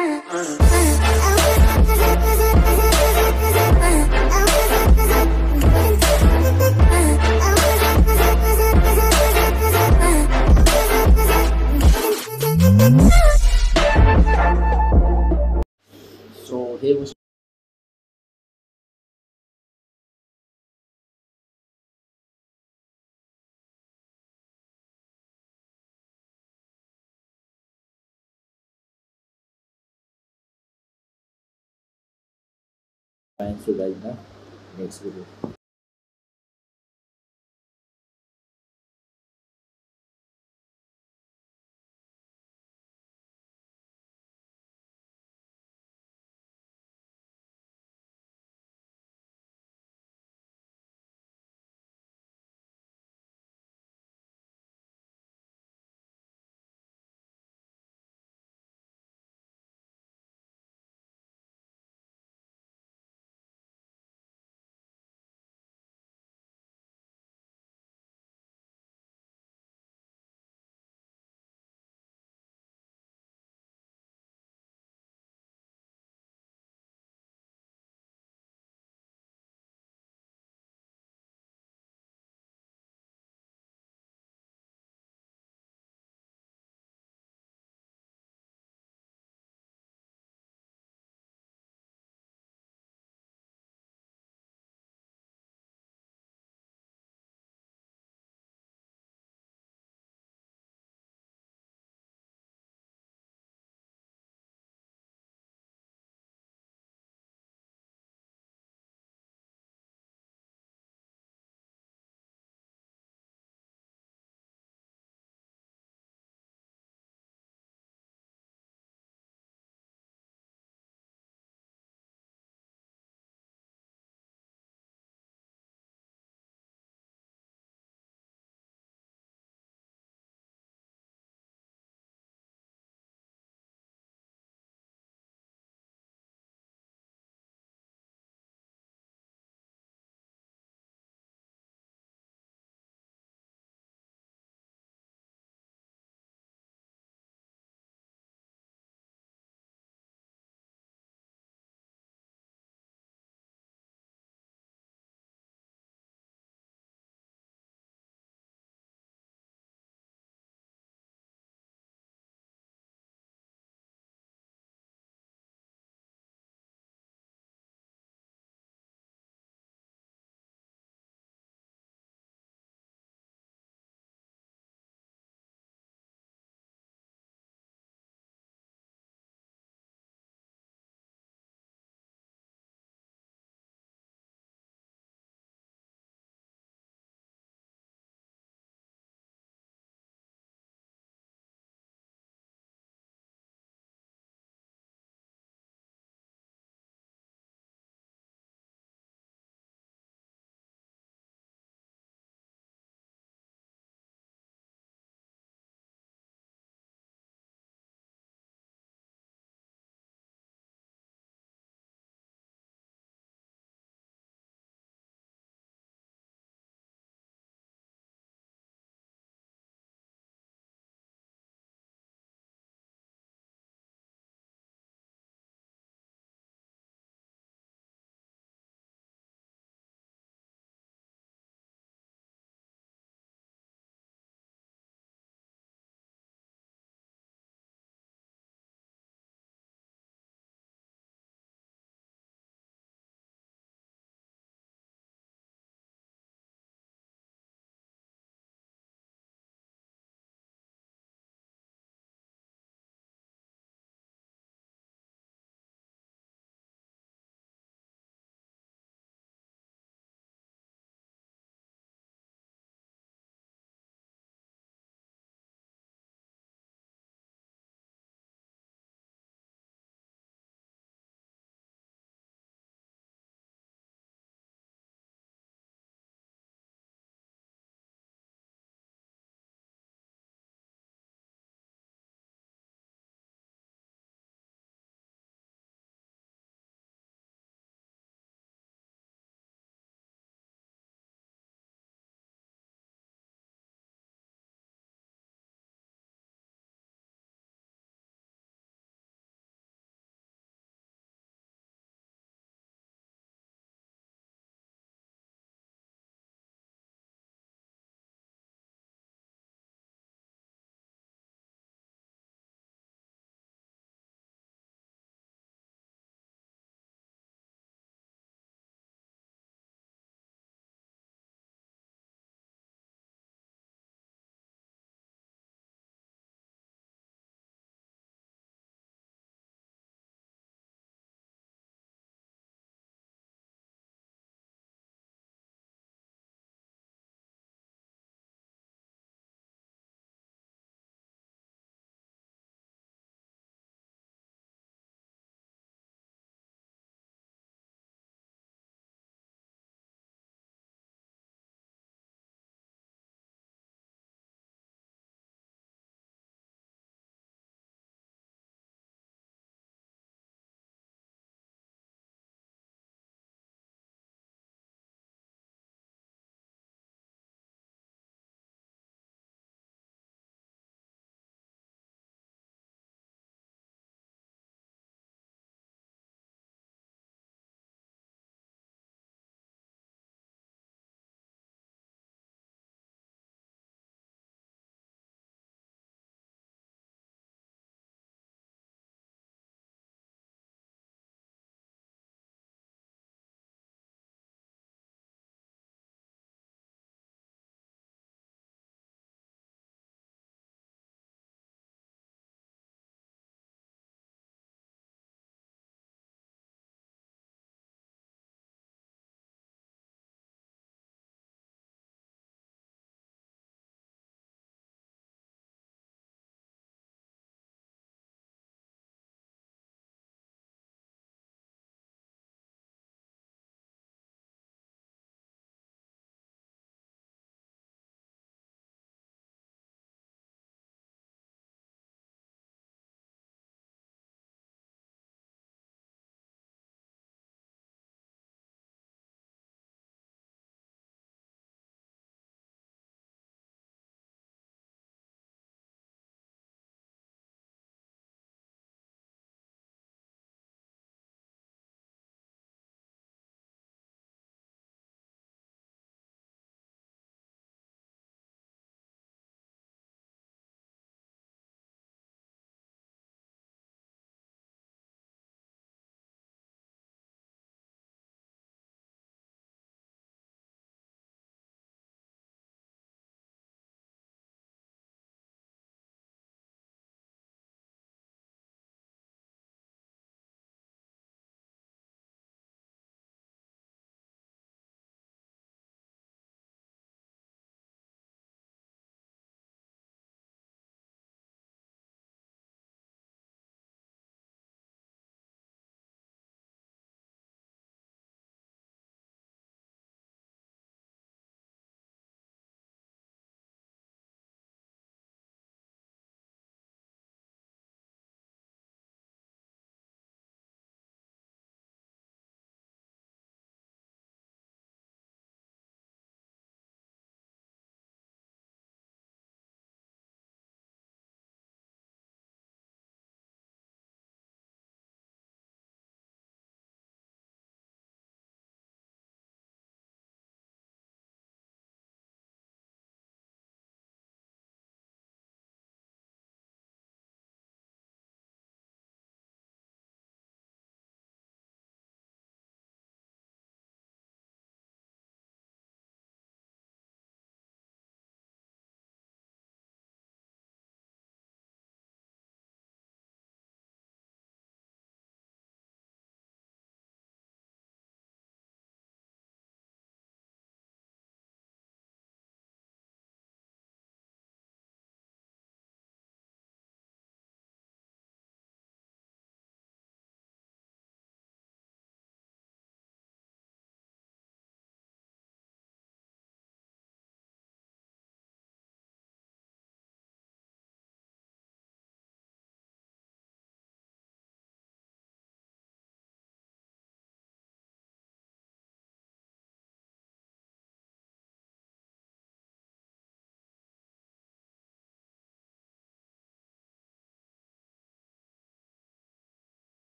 uh, uh, uh. Fine so guys now next video